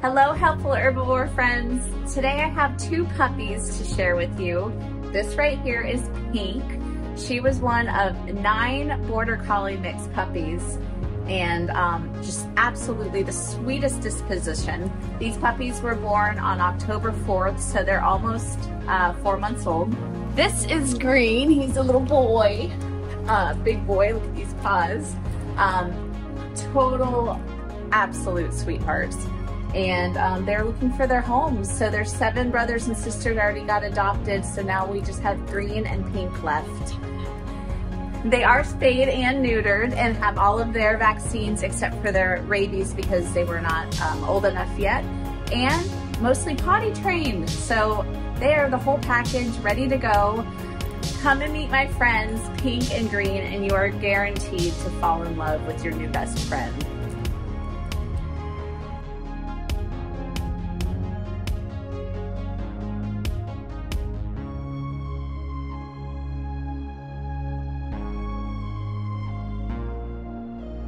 Hello, helpful herbivore friends. Today I have two puppies to share with you. This right here is Pink. She was one of nine Border Collie mix puppies and um, just absolutely the sweetest disposition. These puppies were born on October 4th, so they're almost uh, four months old. This is Green, he's a little boy, uh, big boy, look at these paws. Um, total absolute sweethearts and um, they're looking for their homes. So their seven brothers and sisters already got adopted. So now we just have green and pink left. They are spayed and neutered and have all of their vaccines except for their rabies because they were not um, old enough yet. And mostly potty trained. So they are the whole package ready to go. Come and meet my friends, Pink and Green, and you are guaranteed to fall in love with your new best friend.